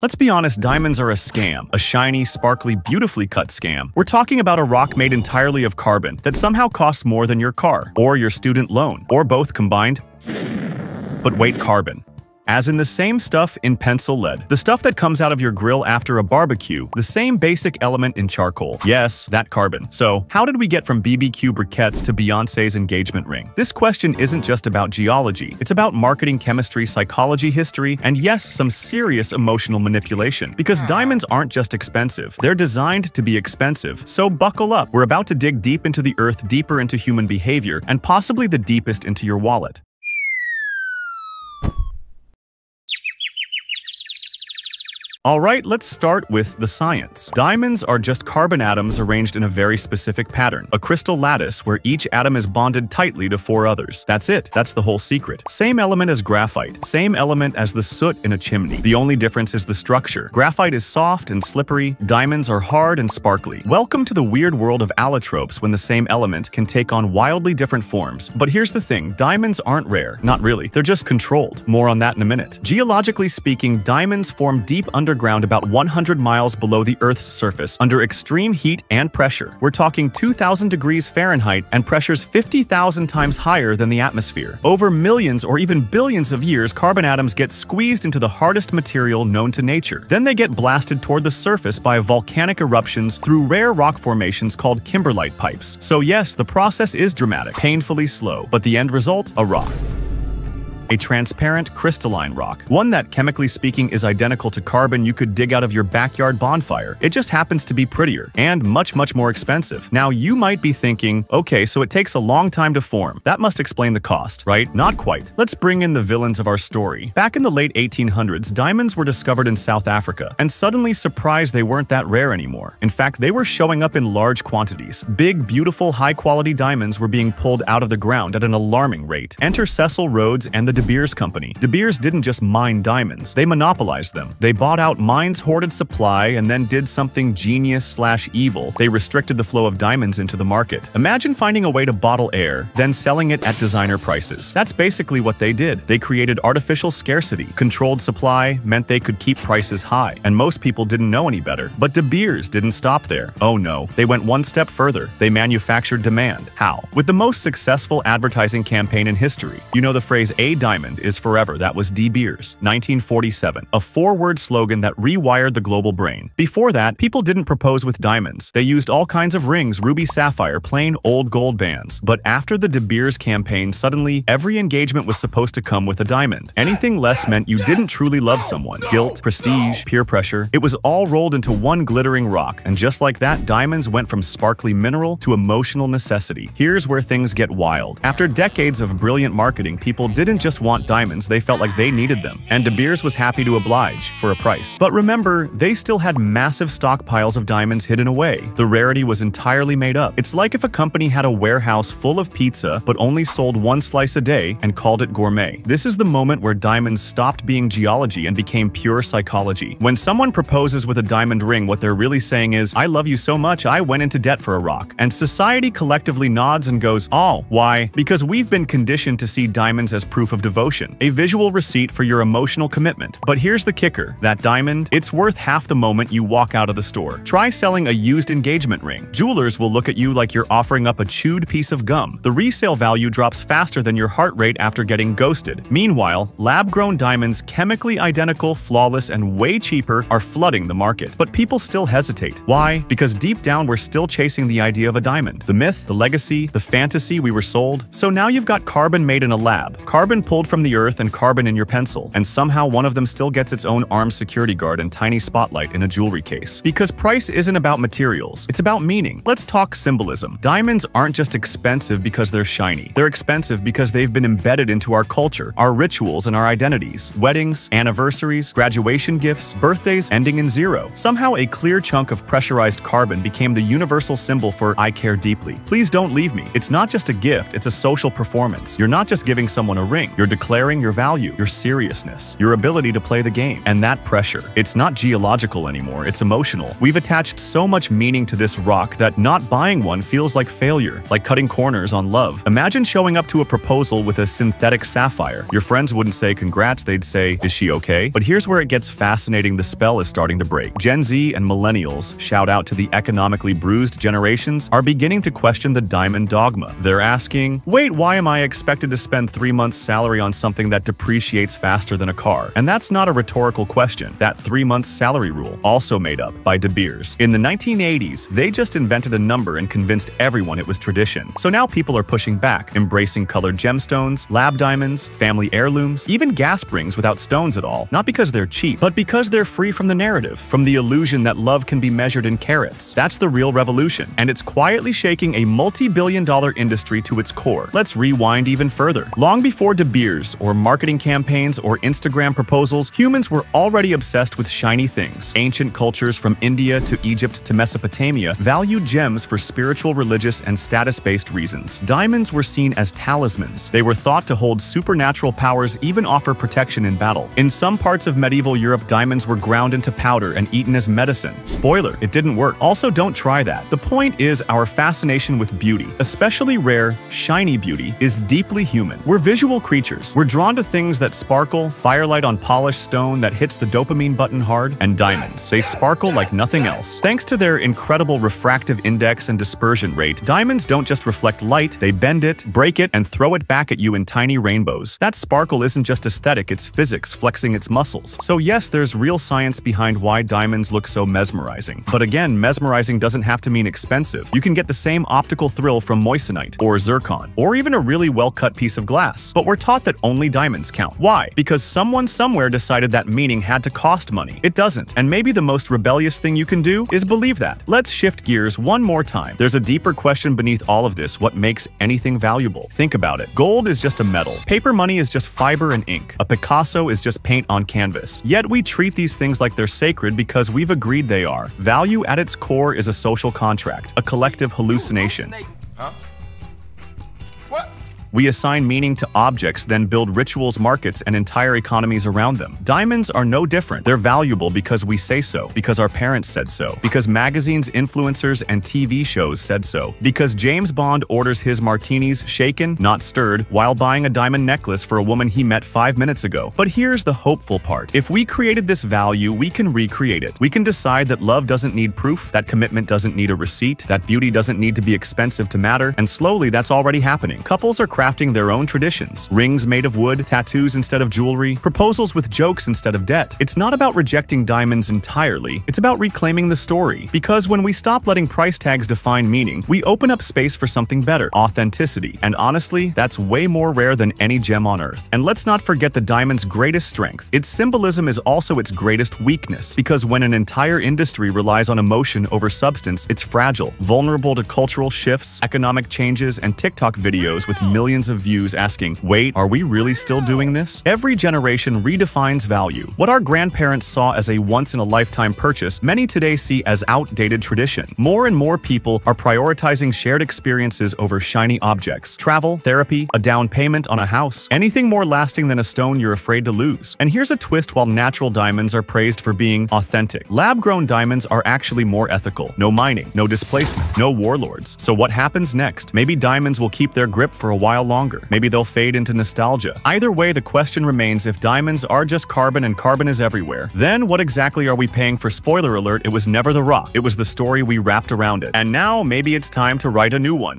Let's be honest, diamonds are a scam, a shiny, sparkly, beautifully cut scam. We're talking about a rock made entirely of carbon that somehow costs more than your car, or your student loan, or both combined. But wait, carbon as in the same stuff in pencil lead. The stuff that comes out of your grill after a barbecue, the same basic element in charcoal. Yes, that carbon. So, how did we get from BBQ briquettes to Beyonce's engagement ring? This question isn't just about geology. It's about marketing chemistry, psychology, history, and yes, some serious emotional manipulation. Because hmm. diamonds aren't just expensive, they're designed to be expensive. So buckle up. We're about to dig deep into the earth, deeper into human behavior, and possibly the deepest into your wallet. Alright, let's start with the science. Diamonds are just carbon atoms arranged in a very specific pattern, a crystal lattice where each atom is bonded tightly to four others. That's it, that's the whole secret. Same element as graphite, same element as the soot in a chimney. The only difference is the structure. Graphite is soft and slippery, diamonds are hard and sparkly. Welcome to the weird world of allotropes when the same element can take on wildly different forms. But here's the thing, diamonds aren't rare. Not really, they're just controlled. More on that in a minute. Geologically speaking, diamonds form deep underground underground about 100 miles below the Earth's surface under extreme heat and pressure. We're talking 2,000 degrees Fahrenheit and pressures 50,000 times higher than the atmosphere. Over millions or even billions of years, carbon atoms get squeezed into the hardest material known to nature. Then they get blasted toward the surface by volcanic eruptions through rare rock formations called kimberlite pipes. So yes, the process is dramatic, painfully slow, but the end result? A rock a transparent crystalline rock, one that, chemically speaking, is identical to carbon you could dig out of your backyard bonfire. It just happens to be prettier and much, much more expensive. Now, you might be thinking, okay, so it takes a long time to form. That must explain the cost, right? Not quite. Let's bring in the villains of our story. Back in the late 1800s, diamonds were discovered in South Africa, and suddenly surprised they weren't that rare anymore. In fact, they were showing up in large quantities. Big, beautiful, high-quality diamonds were being pulled out of the ground at an alarming rate. Enter Cecil Rhodes and the De Beers Company. De Beers didn't just mine diamonds, they monopolized them. They bought out mines' hoarded supply and then did something genius slash evil. They restricted the flow of diamonds into the market. Imagine finding a way to bottle air, then selling it at designer prices. That's basically what they did. They created artificial scarcity. Controlled supply meant they could keep prices high, and most people didn't know any better. But De Beers didn't stop there. Oh no, they went one step further. They manufactured demand. How? With the most successful advertising campaign in history. You know the phrase a diamond is forever. That was De Beers, 1947, a four-word slogan that rewired the global brain. Before that, people didn't propose with diamonds. They used all kinds of rings, ruby sapphire, plain old gold bands. But after the De Beers campaign, suddenly every engagement was supposed to come with a diamond. Anything less meant you didn't truly love someone. Guilt, prestige, peer pressure, it was all rolled into one glittering rock. And just like that, diamonds went from sparkly mineral to emotional necessity. Here's where things get wild. After decades of brilliant marketing, people didn't just want diamonds diamonds, they felt like they needed them, and De Beers was happy to oblige for a price. But remember, they still had massive stockpiles of diamonds hidden away. The rarity was entirely made up. It's like if a company had a warehouse full of pizza but only sold one slice a day and called it gourmet. This is the moment where diamonds stopped being geology and became pure psychology. When someone proposes with a diamond ring, what they're really saying is, I love you so much I went into debt for a rock. And society collectively nods and goes, oh, why? Because we've been conditioned to see diamonds as proof of devotion a visual receipt for your emotional commitment. But here's the kicker, that diamond, it's worth half the moment you walk out of the store. Try selling a used engagement ring. Jewelers will look at you like you're offering up a chewed piece of gum. The resale value drops faster than your heart rate after getting ghosted. Meanwhile, lab-grown diamonds, chemically identical, flawless, and way cheaper, are flooding the market. But people still hesitate. Why? Because deep down we're still chasing the idea of a diamond. The myth, the legacy, the fantasy we were sold. So now you've got carbon made in a lab. Carbon pulled from the earth and carbon in your pencil, and somehow one of them still gets its own armed security guard and tiny spotlight in a jewelry case. Because price isn't about materials, it's about meaning. Let's talk symbolism. Diamonds aren't just expensive because they're shiny. They're expensive because they've been embedded into our culture, our rituals, and our identities. Weddings, anniversaries, graduation gifts, birthdays ending in zero. Somehow a clear chunk of pressurized carbon became the universal symbol for I care deeply. Please don't leave me. It's not just a gift, it's a social performance. You're not just giving someone a ring, You're declaring your value, your seriousness, your ability to play the game. And that pressure, it's not geological anymore, it's emotional. We've attached so much meaning to this rock that not buying one feels like failure, like cutting corners on love. Imagine showing up to a proposal with a synthetic sapphire. Your friends wouldn't say congrats, they'd say, is she okay? But here's where it gets fascinating the spell is starting to break. Gen Z and millennials, shout out to the economically bruised generations, are beginning to question the diamond dogma. They're asking, wait, why am I expected to spend three months' salary on something that depreciates faster than a car? And that's not a rhetorical question. That three months salary rule, also made up by De Beers. In the 1980s, they just invented a number and convinced everyone it was tradition. So now people are pushing back, embracing colored gemstones, lab diamonds, family heirlooms, even gas rings without stones at all. Not because they're cheap, but because they're free from the narrative, from the illusion that love can be measured in carats. That's the real revolution, and it's quietly shaking a multi-billion dollar industry to its core. Let's rewind even further. Long before De Beers, or marketing campaigns, or Instagram proposals, humans were already obsessed with shiny things. Ancient cultures from India to Egypt to Mesopotamia valued gems for spiritual, religious, and status-based reasons. Diamonds were seen as talismans. They were thought to hold supernatural powers, even offer protection in battle. In some parts of medieval Europe, diamonds were ground into powder and eaten as medicine. Spoiler, it didn't work. Also, don't try that. The point is our fascination with beauty, especially rare, shiny beauty, is deeply human. We're visual creatures. We're drawn to things that sparkle, firelight on polished stone that hits the dopamine button hard, and diamonds. They sparkle like nothing else. Thanks to their incredible refractive index and dispersion rate, diamonds don't just reflect light, they bend it, break it, and throw it back at you in tiny rainbows. That sparkle isn't just aesthetic, it's physics flexing its muscles. So yes, there's real science behind why diamonds look so mesmerizing. But again, mesmerizing doesn't have to mean expensive. You can get the same optical thrill from moissanite, or zircon, or even a really well-cut piece of glass. But we're taught that only diamonds count. Why? Because someone somewhere decided that meaning had to cost money. It doesn't. And maybe the most rebellious thing you can do is believe that. Let's shift gears one more time. There's a deeper question beneath all of this, what makes anything valuable? Think about it. Gold is just a metal. Paper money is just fiber and ink. A Picasso is just paint on canvas. Yet we treat these things like they're sacred because we've agreed they are. Value at its core is a social contract, a collective hallucination. We assign meaning to objects, then build rituals, markets, and entire economies around them. Diamonds are no different. They're valuable because we say so, because our parents said so, because magazines, influencers, and TV shows said so, because James Bond orders his martinis shaken, not stirred, while buying a diamond necklace for a woman he met five minutes ago. But here's the hopeful part. If we created this value, we can recreate it. We can decide that love doesn't need proof, that commitment doesn't need a receipt, that beauty doesn't need to be expensive to matter, and slowly that's already happening. Couples are crafting their own traditions. Rings made of wood, tattoos instead of jewelry, proposals with jokes instead of debt. It's not about rejecting diamonds entirely, it's about reclaiming the story. Because when we stop letting price tags define meaning, we open up space for something better, authenticity. And honestly, that's way more rare than any gem on earth. And let's not forget the diamond's greatest strength. Its symbolism is also its greatest weakness, because when an entire industry relies on emotion over substance, it's fragile, vulnerable to cultural shifts, economic changes, and TikTok videos with millions of views asking, wait, are we really still doing this? Every generation redefines value. What our grandparents saw as a once-in-a-lifetime purchase, many today see as outdated tradition. More and more people are prioritizing shared experiences over shiny objects. Travel, therapy, a down payment on a house, anything more lasting than a stone you're afraid to lose. And here's a twist while natural diamonds are praised for being authentic. Lab-grown diamonds are actually more ethical. No mining, no displacement, no warlords. So what happens next? Maybe diamonds will keep their grip for a while longer. Maybe they'll fade into nostalgia. Either way, the question remains if diamonds are just carbon and carbon is everywhere, then what exactly are we paying for? Spoiler alert, it was never the rock. It was the story we wrapped around it. And now maybe it's time to write a new one.